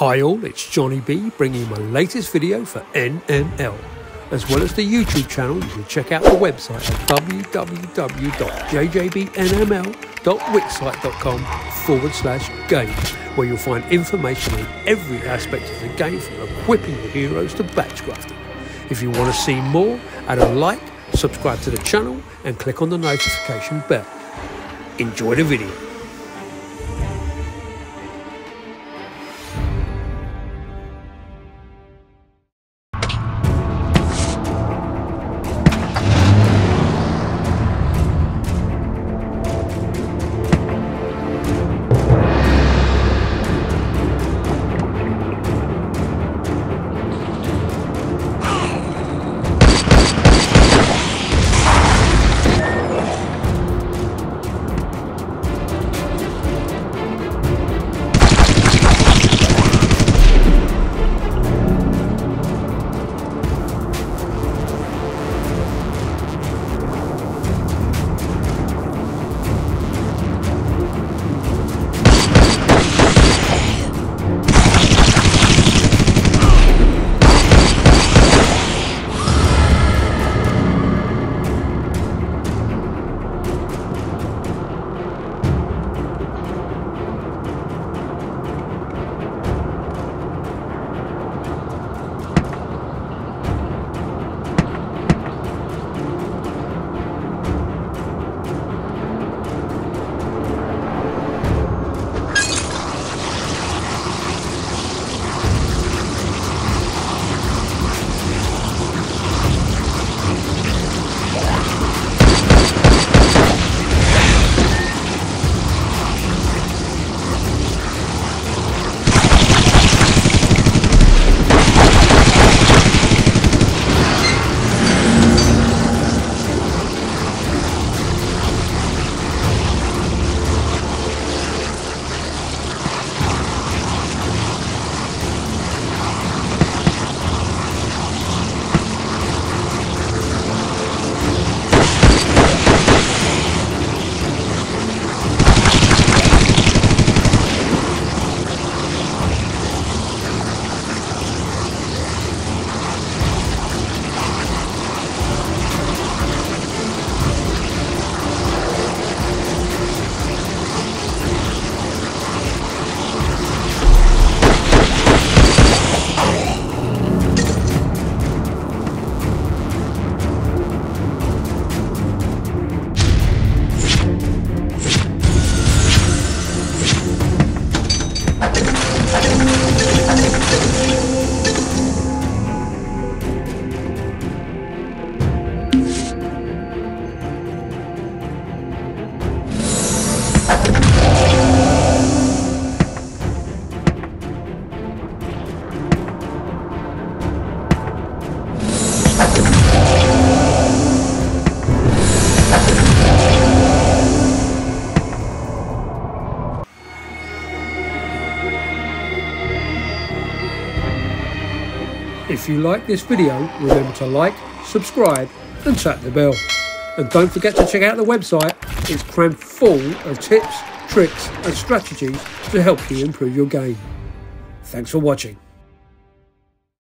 Hi all, it's Johnny B bringing you my latest video for NML. As well as the YouTube channel, you can check out the website at www.jjbnml.wixsite.com forward slash game, where you'll find information on every aspect of the game from equipping the heroes to batch crafting. If you want to see more, add a like, subscribe to the channel, and click on the notification bell. Enjoy the video. If you like this video, remember to like, subscribe and tap the bell. And don't forget to check out the website, it's crammed full of tips, tricks and strategies to help you improve your game. Thanks for watching.